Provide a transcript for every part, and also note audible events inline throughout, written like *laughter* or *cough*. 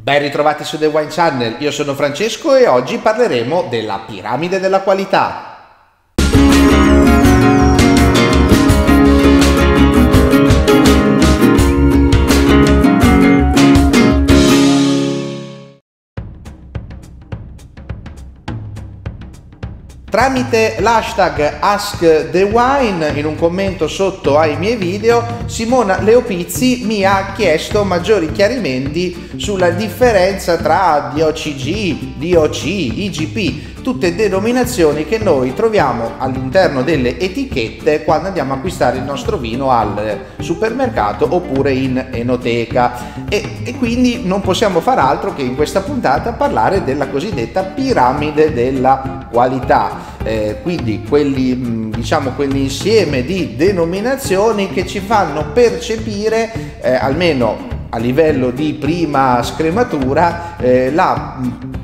Ben ritrovati su The Wine Channel, io sono Francesco e oggi parleremo della piramide della qualità. Tramite l'hashtag AskTheWine in un commento sotto ai miei video, Simona Leopizzi mi ha chiesto maggiori chiarimenti sulla differenza tra DOCG, DOC, IGP, tutte denominazioni che noi troviamo all'interno delle etichette quando andiamo a acquistare il nostro vino al supermercato oppure in enoteca. E, e quindi non possiamo far altro che in questa puntata parlare della cosiddetta piramide della qualità. Eh, quindi quelli, diciamo, quell'insieme di denominazioni che ci fanno percepire eh, almeno a livello di prima scrematura eh, la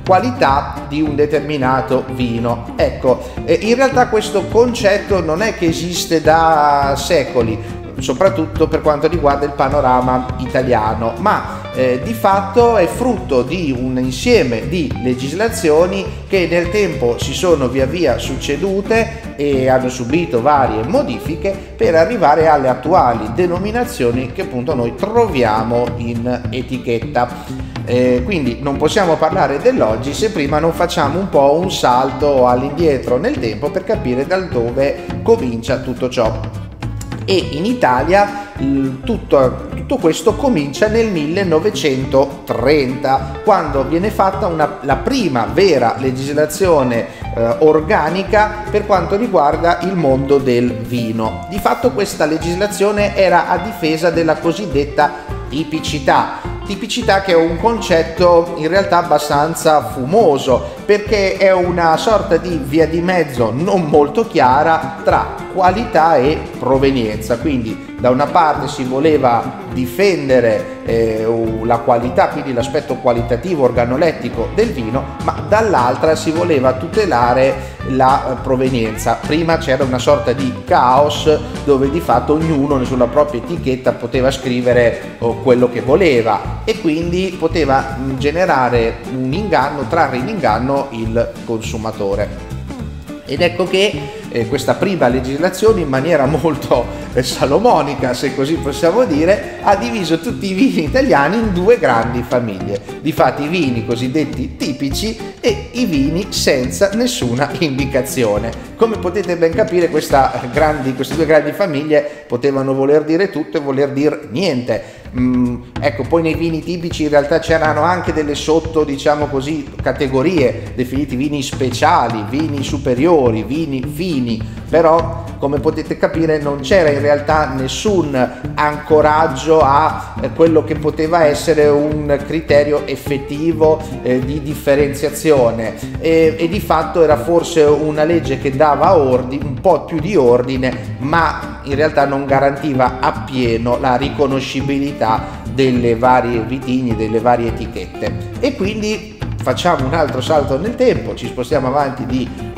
qualità di un determinato vino. Ecco, eh, in realtà questo concetto non è che esiste da secoli, soprattutto per quanto riguarda il panorama italiano, ma eh, di fatto è frutto di un insieme di legislazioni che nel tempo si sono via via succedute e hanno subito varie modifiche per arrivare alle attuali denominazioni che appunto noi troviamo in etichetta. Eh, quindi non possiamo parlare dell'oggi se prima non facciamo un po' un salto all'indietro nel tempo per capire da dove comincia tutto ciò e in Italia tutto, tutto, questo comincia nel 1930 quando viene fatta una, la prima vera legislazione eh, organica per quanto riguarda il mondo del vino. Di fatto questa legislazione era a difesa della cosiddetta tipicità Tipicità che è un concetto in realtà abbastanza fumoso perché è una sorta di via di mezzo non molto chiara tra qualità e provenienza. Quindi da una parte si voleva difendere eh, la qualità, quindi l'aspetto qualitativo organolettico del vino, ma dall'altra si voleva tutelare la eh, provenienza. Prima c'era una sorta di caos dove di fatto ognuno sulla propria etichetta poteva scrivere oh, quello che voleva e quindi poteva mm, generare un inganno, trarre in inganno il consumatore. Ed ecco che eh, questa prima legislazione in maniera *laughs* molto eh, salomonica, se così possiamo dire, ha diviso tutti i vini italiani in due grandi famiglie. Difatti i vini cosiddetti tipici e i vini senza nessuna indicazione. Come potete ben capire grandi, queste due grandi famiglie potevano voler dire tutto e voler dire niente Mm, ecco, poi nei vini tipici in realtà c'erano anche delle sotto, diciamo così, categorie, definiti vini speciali, vini superiori, vini fini, però come potete capire non c'era in realtà nessun ancoraggio a eh, quello che poteva essere un criterio effettivo eh, di differenziazione e, e, di fatto era forse una legge che dava ordine, un po' più di ordine, ma in realtà non garantiva appieno la riconoscibilità delle varie vitigni, delle varie etichette. E quindi facciamo un altro salto nel tempo, ci spostiamo avanti di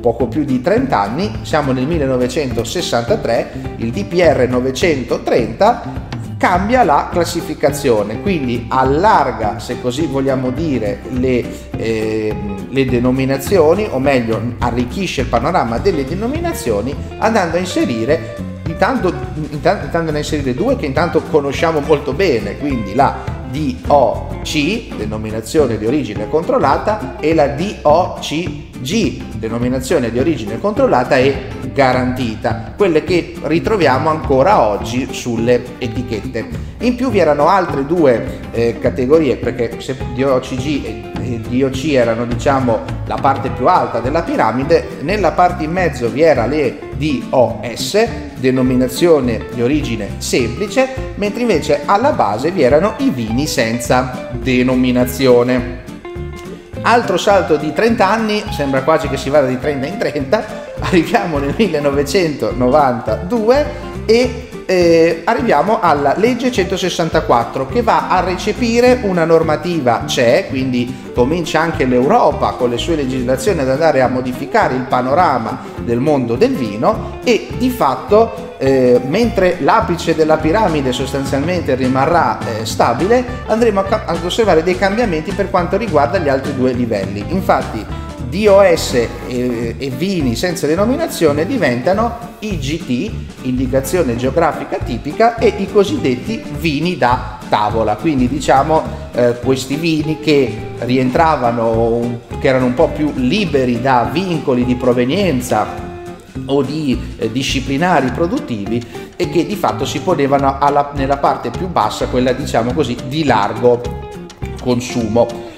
poco più di 30 anni, siamo nel 1963, il DPR 930 cambia la classificazione, quindi allarga, se così vogliamo dire, le, eh, le, denominazioni, o meglio arricchisce il panorama delle denominazioni andando a inserire, intanto, intanto, intanto a inserire due che intanto conosciamo molto bene, quindi la DOC, denominazione di origine controllata, e la DOCG, denominazione di origine controllata e garantita, quelle che ritroviamo ancora oggi sulle etichette. In più vi erano altre due eh, categorie, perché se DOCG e DOC erano diciamo la parte più alta della piramide, nella parte in mezzo vi era le DOS, denominazione di origine semplice, mentre invece alla base vi erano i vini senza denominazione. Altro salto di 30 anni, sembra quasi che si vada di 30 in 30, *laughs* arriviamo nel 1992 e eh, arriviamo alla legge 164 che va a recepire una normativa CE, quindi comincia anche l'Europa con le sue legislazioni ad andare a modificare il panorama del mondo del vino e di fatto eh, mentre l'apice della piramide sostanzialmente rimarrà eh, stabile, andremo a, ad osservare dei cambiamenti per quanto riguarda gli altri due livelli. Infatti DOS e, e vini senza denominazione diventano IGT, indicazione geografica tipica, e i cosiddetti vini da tavola. Quindi diciamo eh, questi vini che rientravano, che erano un po' più liberi da vincoli di provenienza o di eh, disciplinari produttivi e che di fatto si ponevano alla, nella parte più bassa, quella diciamo così di largo consumo.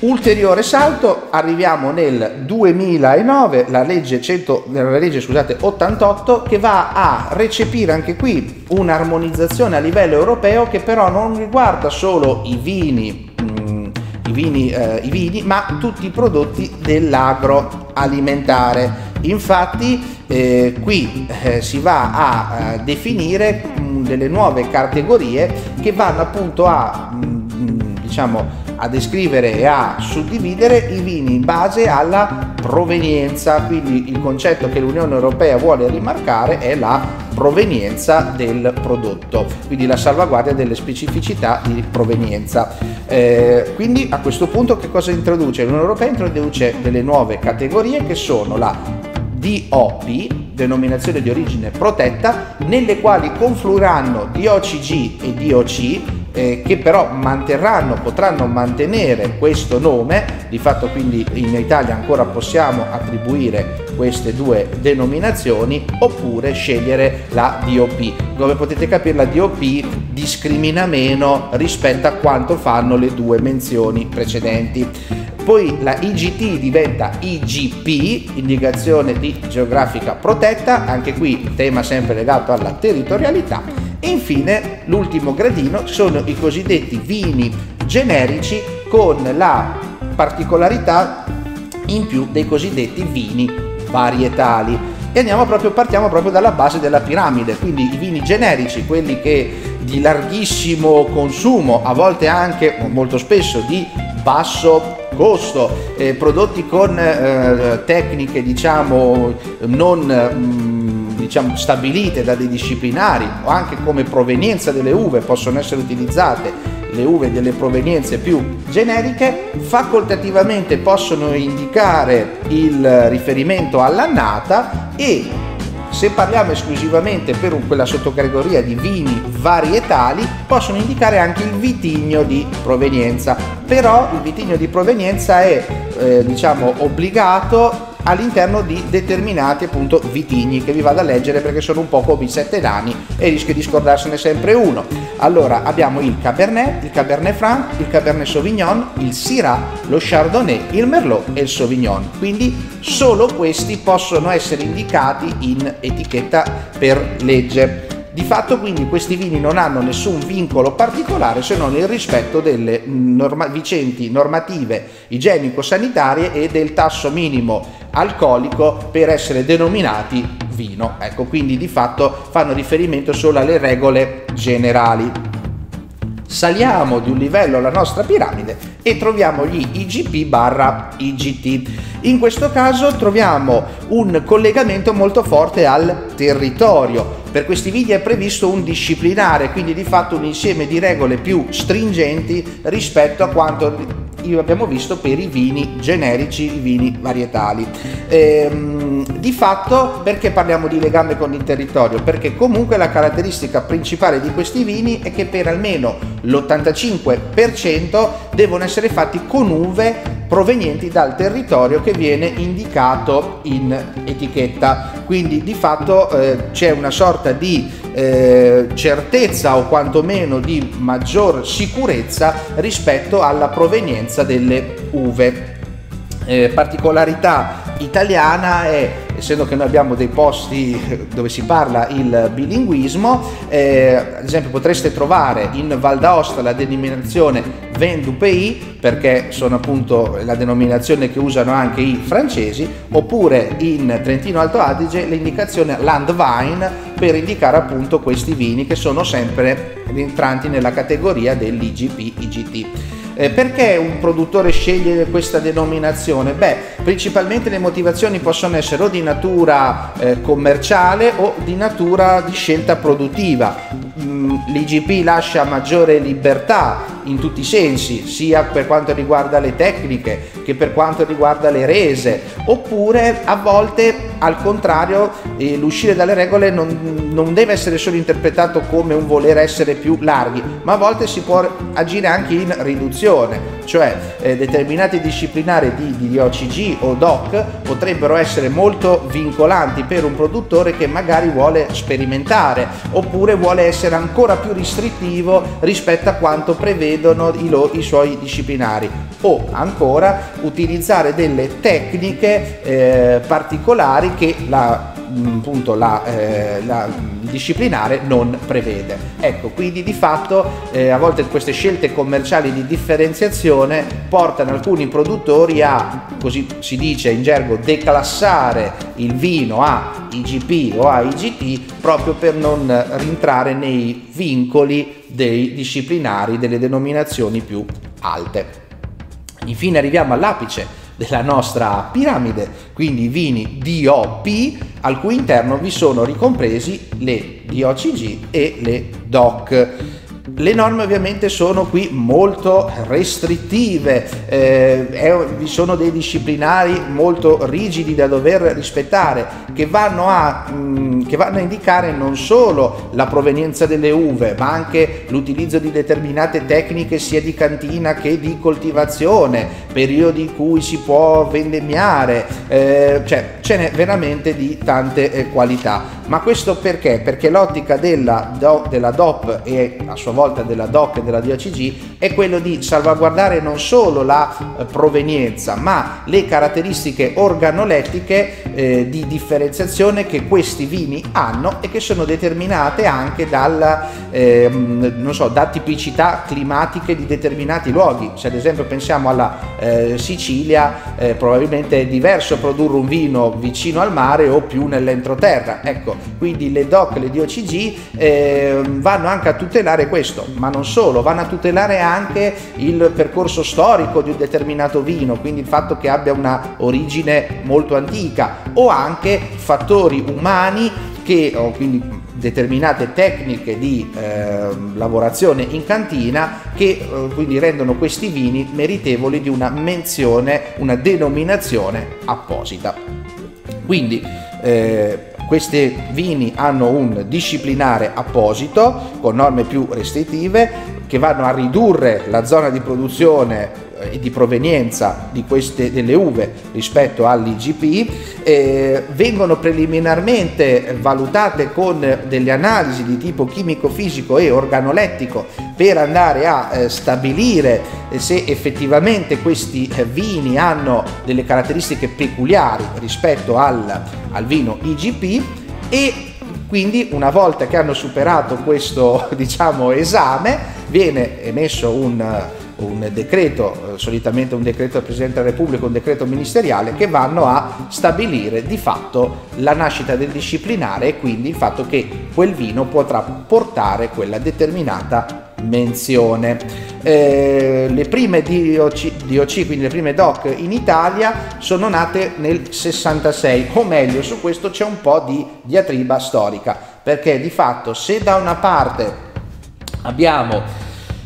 Ulteriore salto, arriviamo nel 2009, la legge, 100, la legge scusate, 88, che va a recepire anche qui un'armonizzazione a livello europeo che però non riguarda solo i vini, mm, i, vini eh, i vini, ma tutti i prodotti dell'agroalimentare. Infatti eh, qui eh, si va a eh, definire mh, mm, delle nuove categorie che vanno appunto a mh, mm, diciamo a descrivere e a suddividere i vini in base alla provenienza, quindi il concetto che l'Unione Europea vuole rimarcare è la provenienza del prodotto, quindi la salvaguardia delle specificità di provenienza. Eh, quindi a questo punto che cosa introduce? L'Unione Europea introduce delle nuove categorie che sono la DOP, denominazione di origine protetta, nelle quali confluiranno DOCG e DOC eh, che però manterranno, potranno mantenere questo nome, di fatto quindi in Italia ancora possiamo attribuire queste due denominazioni oppure scegliere la DOP. Come potete capire la DOP discrimina meno rispetto a quanto fanno le due menzioni precedenti. Poi la IGT diventa IGP, indicazione di geografica protetta, anche qui tema sempre legato alla territorialità e infine l'ultimo gradino sono i cosiddetti vini generici con la particolarità in più dei cosiddetti vini varietali. E proprio, partiamo proprio dalla base della piramide, quindi i vini generici, quelli che di larghissimo consumo, a volte anche molto spesso di basso costo, eh, prodotti con eh, tecniche diciamo non mh, mm, diciamo, stabilite da dei disciplinari o anche come provenienza delle uve possono essere utilizzate le uve delle provenienze più generiche, facoltativamente possono indicare il riferimento all'annata e se parliamo esclusivamente per quella sottocategoria di vini varietali, possono indicare anche il vitigno di provenienza. Però il vitigno di provenienza è eh, diciamo obbligato all'interno di determinati appunto vitigni che vi vado a leggere perché sono un po' come i sette nani e rischio di scordarsene sempre uno. Allora abbiamo il Cabernet, il Cabernet Franc, il Cabernet Sauvignon, il Syrah, lo Chardonnay, il Merlot e il Sauvignon. Quindi solo questi possono essere indicati in etichetta per legge. Di fatto quindi questi vini non hanno nessun vincolo particolare se non il rispetto delle norma- vicenti normative igienico-sanitarie e del tasso minimo alcolico per essere denominati vino. Ecco, quindi di fatto fanno riferimento solo alle regole generali saliamo di un livello alla nostra piramide e troviamo gli IGP barra IGT. In questo caso troviamo un collegamento molto forte al territorio. Per questi video è previsto un disciplinare, quindi di fatto un insieme di regole più stringenti rispetto a quanto abbiamo visto per i vini generici, i vini varietali. Ehm, di fatto perché parliamo di legame con il territorio? Perché comunque la caratteristica principale di questi vini è che per almeno l'85% devono essere fatti con uve provenienti dal territorio che viene indicato in etichetta. Quindi di fatto eh, c'è una sorta di eh, certezza o quantomeno di maggior sicurezza rispetto alla provenienza delle uve. Eh, particolarità italiana è, essendo che noi abbiamo dei posti dove si parla il bilinguismo, eh, ad esempio potreste trovare in Val d'Aosta la denominazione Vin du Pays, perché sono appunto la denominazione che usano anche i francesi, oppure in Trentino Alto Adige l'indicazione Landwein per indicare appunto questi vini che sono sempre rientranti nella categoria dell'IGP-IGT. Eh, perché un produttore sceglie questa denominazione? Beh, principalmente le motivazioni possono essere o di natura eh, commerciale o di natura di scelta produttiva. Mm, L'IGP lascia maggiore libertà in tutti i sensi, sia per quanto riguarda le tecniche che per quanto riguarda le rese, oppure a volte al contrario eh, l'uscire dalle regole non, non, deve essere solo interpretato come un voler essere più larghi, ma a volte si può agire anche in riduzione, cioè eh, determinati disciplinari di, di OCG o DOC potrebbero essere molto vincolanti per un produttore che magari vuole sperimentare oppure vuole essere ancora più restrittivo rispetto a quanto prevedono i, lo, i suoi disciplinari o ancora utilizzare delle tecniche eh, particolari che la, mm, appunto, la, eh, la, disciplinare non prevede. Ecco, quindi di fatto eh, a volte queste scelte commerciali di differenziazione portano alcuni produttori a, così si dice in gergo, declassare il vino a IGP o a IGT proprio per non rientrare nei vincoli dei disciplinari delle denominazioni più alte. Infine arriviamo all'apice della nostra piramide, quindi i vini DOP, al cui interno vi sono ricompresi le DOCG e le DOC. Le norme ovviamente sono qui molto restrittive, eh, è, vi sono dei disciplinari molto rigidi da dover rispettare che vanno, a, mh, mm, che vanno a indicare non solo la provenienza delle uve ma anche l'utilizzo di determinate tecniche sia di cantina che di coltivazione, periodi in cui si può vendemmiare, eh, cioè ce n'è veramente di tante eh, qualità. Ma questo perché? Perché l'ottica della, do, della DOP e a sua volta della DOC e della DOCG è quello di salvaguardare non solo la eh, provenienza, ma le caratteristiche organolettiche eh, di differenziazione che questi vini hanno e che sono determinate anche dalla, eh, so, da tipicità climatiche di determinati luoghi. Se ad esempio pensiamo alla eh, Sicilia, eh, probabilmente è diverso produrre un vino vicino al mare o più nell'entroterra. Ecco, quindi le DOC, le DOCG eh, vanno anche a tutelare questo, ma non solo, vanno a tutelare anche il percorso storico di un determinato vino, quindi il fatto che abbia una origine molto antica o anche fattori umani che, o quindi determinate tecniche di eh, lavorazione in cantina che eh, quindi rendono questi vini meritevoli di una menzione, una denominazione apposita. Quindi eh, questi vini hanno un disciplinare apposito con norme più restrittive che vanno a ridurre la zona di produzione e di provenienza di queste, delle uve rispetto all'IGP eh, vengono preliminarmente valutate con delle analisi di tipo chimico-fisico e organolettico per andare a eh, stabilire se effettivamente questi eh, vini hanno delle caratteristiche peculiari rispetto al, al vino IGP e quindi una volta che hanno superato questo *laughs* diciamo, esame viene emesso un un decreto, eh, solitamente un decreto del Presidente della Repubblica, un decreto ministeriale, che vanno a stabilire di fatto la nascita del disciplinare e quindi il fatto che quel vino potrà portare quella determinata menzione. Eh, le prime DOC, DOC, quindi le prime DOC in Italia, sono nate nel 66, o meglio, su questo c'è un po' di diatriba storica, perché di fatto se da una parte abbiamo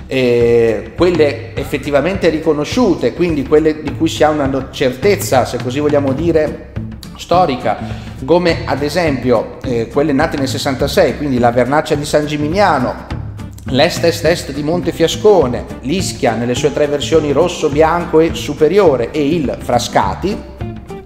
eh, quelle effettivamente riconosciute, quindi quelle di cui si ha una certezza, se così vogliamo dire, storica, come ad esempio eh, quelle nate nel 66, quindi la Vernaccia di San Gimignano, l'Est Est Est di Montefiascone, l'Ischia nelle sue tre versioni rosso, bianco e superiore e il Frascati,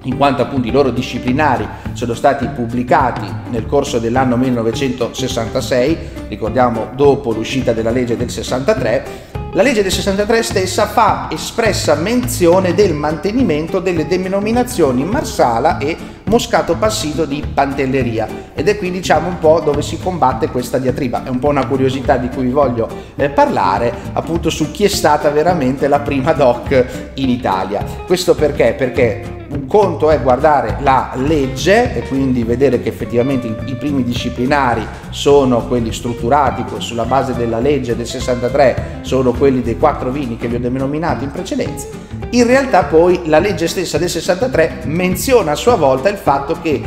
in quanto appunto i loro disciplinari sono stati pubblicati nel corso dell'anno 1966, ricordiamo dopo l'uscita della legge del 63, la legge del 63 stessa fa espressa menzione del mantenimento delle denominazioni Marsala e Moscato Passito di Pantelleria ed è qui diciamo un po' dove si combatte questa diatriba. È un po' una curiosità di cui vi voglio eh, parlare appunto su chi è stata veramente la prima DOC in Italia. Questo perché? Perché conto è guardare la legge e quindi vedere che effettivamente i, primi disciplinari sono quelli strutturati sulla base della legge del 63, sono quelli dei quattro vini che vi ho denominato in precedenza. In realtà poi la legge stessa del 63 menziona a sua volta il fatto che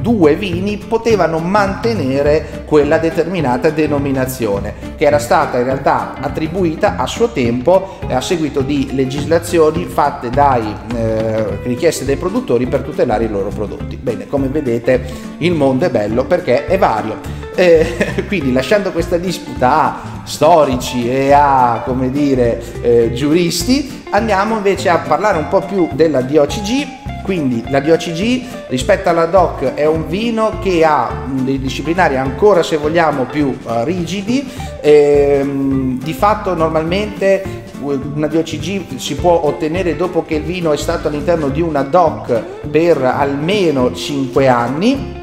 due vini potevano mantenere quella determinata denominazione che era stata in realtà attribuita a suo tempo a seguito di legislazioni fatte dai eh, richieste dai produttori per tutelare i loro prodotti. Bene, come vedete il mondo è bello perché è vario. Eh, *laughs* quindi lasciando questa disputa a storici e a come dire eh, giuristi andiamo invece a parlare un po' più della DOCG quindi la DOCG rispetto alla DOC è un vino che ha dei disciplinari ancora se vogliamo più uh, rigidi, ehm, di fatto normalmente una DOCG si può ottenere dopo che il vino è stato all'interno di una DOC per almeno 5 anni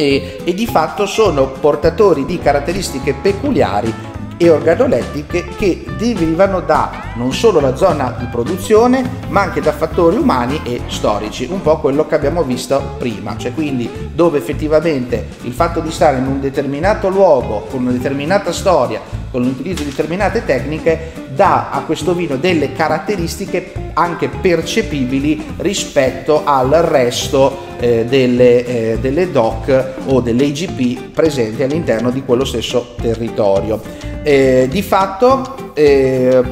e, e di fatto sono portatori di caratteristiche peculiari e organolettiche che derivano da non solo la zona di produzione ma anche da fattori umani e storici, un po' quello che abbiamo visto prima, cioè quindi dove effettivamente il fatto di stare in un determinato luogo con una determinata storia, con l'utilizzo di determinate tecniche dà a questo vino delle caratteristiche anche percepibili rispetto al resto eh, delle, eh, delle DOC o delle IGP presenti all'interno di quello stesso territorio. Eh, di fatto eh,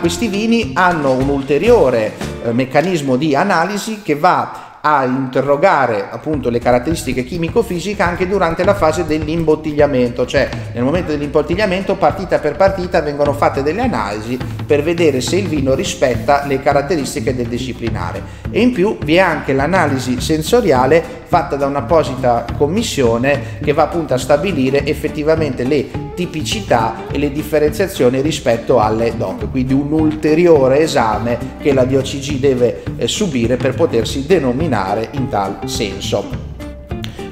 questi vini hanno un ulteriore eh, meccanismo di analisi che va a interrogare appunto le caratteristiche chimico-fisiche anche durante la fase dell'imbottigliamento, cioè nel momento dell'imbottigliamento partita per partita vengono fatte delle analisi per vedere se il vino rispetta le caratteristiche del disciplinare. E in più vi è anche l'analisi sensoriale fatta da un'apposita commissione che va appunto a stabilire effettivamente le tipicità e le differenziazioni rispetto alle DOC, quindi un ulteriore esame che la DOCG deve eh, subire per potersi denominare in tal senso.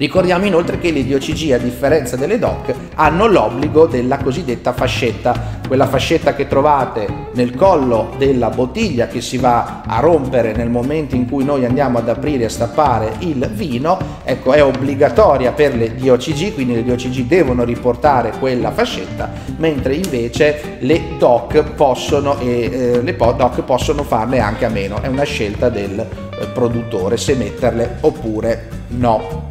Ricordiamo inoltre che le DOCG, a differenza delle DOC, hanno l'obbligo della cosiddetta fascetta, quella fascetta che trovate nel collo della bottiglia che si va a rompere nel momento in cui noi andiamo ad aprire e stappare il vino, ecco è obbligatoria per le DOCG, quindi le DOCG devono riportare quella fascetta, mentre invece le DOC possono, e, eh, le DOC possono farne anche a meno, è una scelta del eh, produttore se metterle oppure no.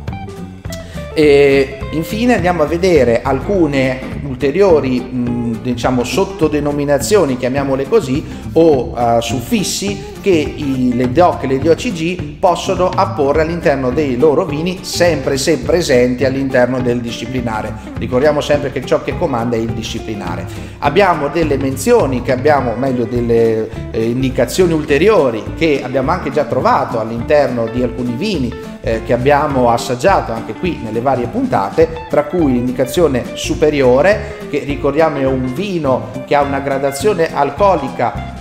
E infine andiamo a vedere alcune ulteriori diciamo sottodenominazioni, chiamiamole così, o uh, suffissi che i, le DOC e le DOCG possono apporre all'interno dei loro vini sempre se presenti all'interno del disciplinare. Ricordiamo sempre che ciò che comanda è il disciplinare. Abbiamo delle menzioni che abbiamo, meglio delle eh, indicazioni ulteriori che abbiamo anche già trovato all'interno di alcuni vini eh, che abbiamo assaggiato anche qui nelle varie puntate, tra cui l'indicazione superiore, che ricordiamo è un vino che ha una gradazione alcolica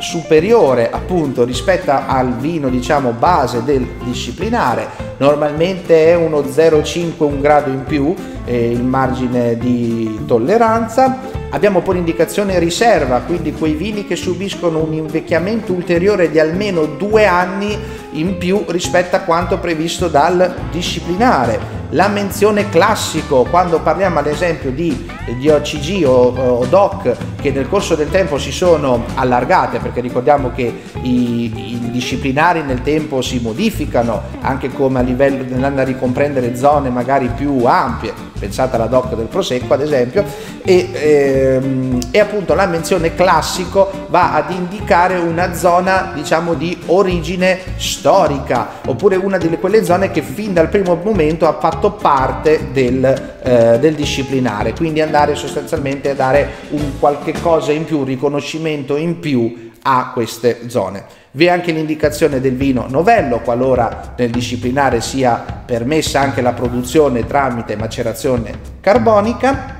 superiore appunto rispetto al vino diciamo base del disciplinare normalmente è uno 0,5 un grado in più eh, il margine di tolleranza abbiamo poi l'indicazione riserva quindi quei vini che subiscono un invecchiamento ulteriore di almeno due anni in più rispetto a quanto previsto dal disciplinare. La menzione classico, quando parliamo ad esempio di, di OCG o, o, DOC che nel corso del tempo si sono allargate, perché ricordiamo che i, i disciplinari nel tempo si modificano anche come a livello andando a ricomprendere zone magari più ampie, pensate alla DOC del Prosecco ad esempio, e, ehm, e appunto la menzione classico va ad indicare una zona diciamo di origine storica oppure una di quelle zone che fin dal primo momento ha fatto parte del, eh, del disciplinare. Quindi andare sostanzialmente a dare un qualche cosa in più un riconoscimento in più a queste zone vi è anche l'indicazione del vino novello qualora nel disciplinare sia permessa anche la produzione tramite macerazione carbonica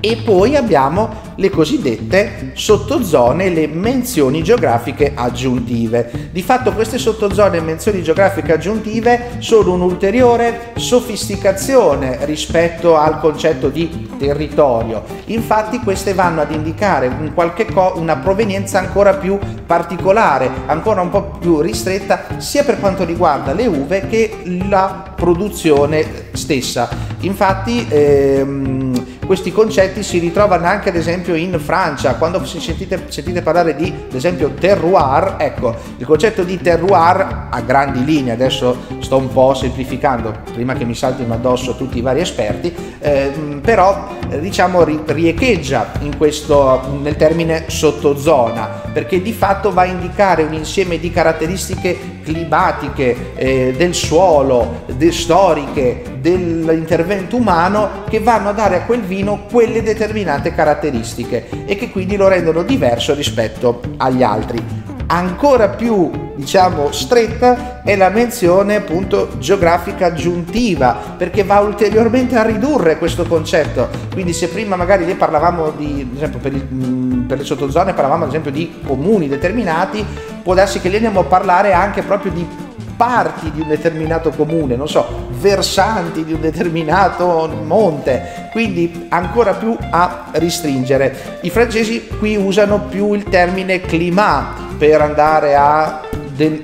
e poi abbiamo le cosiddette sottozone, le menzioni geografiche aggiuntive. Di fatto queste sottozone e menzioni geografiche aggiuntive sono un'ulteriore sofisticazione rispetto al concetto di territorio. Infatti queste vanno ad indicare un co- una provenienza ancora più particolare, ancora un po' più ristretta, sia per quanto riguarda le uve che la produzione stessa. Infatti ehm, questi concetti si ritrovano anche ad esempio in Francia, quando sentite, sentite, parlare di ad esempio terroir, ecco, il concetto di terroir a grandi linee, adesso sto un po' semplificando prima che mi saltino addosso tutti i vari esperti, eh, però diciamo riecheggia questo, nel termine sottozona, perché di fatto va a indicare un insieme di caratteristiche climatiche, eh, del suolo, de, storiche, dell'intervento umano che vanno a dare a quel vino quelle determinate caratteristiche e che quindi lo rendono diverso rispetto agli altri. Ancora più, diciamo, stretta è la menzione appunto geografica aggiuntiva, perché va ulteriormente a ridurre questo concetto. Quindi se prima magari ne parlavamo di, ad esempio per, il, per le sottozone parlavamo ad esempio di comuni determinati, può darsi che lì andiamo a parlare anche proprio di parti di un determinato comune, non so, versanti di un determinato monte, quindi ancora più a ristringere. I francesi qui usano più il termine climat per andare a,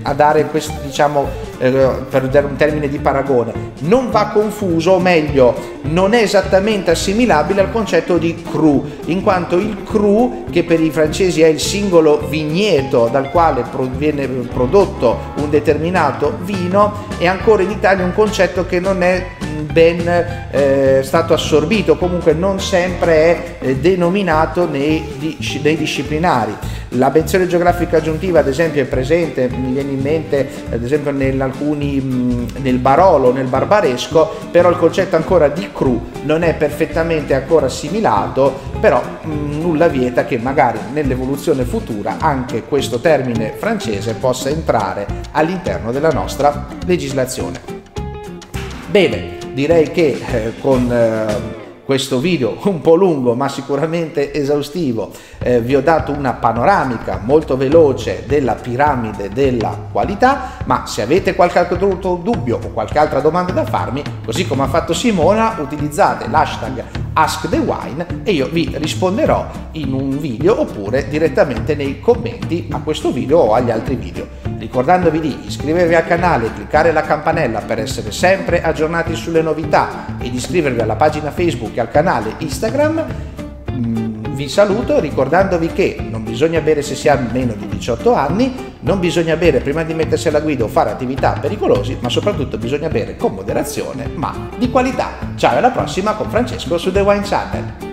a dare questo, diciamo, eh, per dare un termine di paragone, non va confuso, o meglio, non è esattamente assimilabile al concetto di cru, in quanto il cru, che per i francesi è il singolo vigneto dal quale viene prodotto un determinato vino, è ancora in Italia un concetto che non è ben eh, stato assorbito, comunque non sempre è eh, denominato nei, nei, disciplinari. La menzione geografica aggiuntiva, ad esempio, è presente, mi viene in mente, ad esempio, alcuni, mh, nel Barolo, nel Barbaresco, però il concetto ancora di cru non è perfettamente ancora assimilato, però mh, nulla vieta che magari nell'evoluzione futura anche questo termine francese possa entrare all'interno della nostra legislazione. Bene, direi che eh, con eh, questo video *laughs* un po' lungo ma sicuramente esaustivo eh, vi ho dato una panoramica molto veloce della piramide della qualità ma se avete qualche altro dubbio o qualche altra domanda da farmi così come ha fatto Simona utilizzate l'hashtag AskTheWine e io vi risponderò in un video oppure direttamente nei commenti a questo video o agli altri video. Ricordandovi di iscrivervi al canale e cliccare la campanella per essere sempre aggiornati sulle novità ed iscrivervi alla pagina Facebook e al canale Instagram. Mm, vi saluto ricordandovi che non bisogna bere se si ha meno di 18 anni, non bisogna bere prima di mettersi alla guida o fare attività pericolosi, ma soprattutto bisogna bere con moderazione, ma di qualità. Ciao alla prossima con Francesco su The Wine Channel.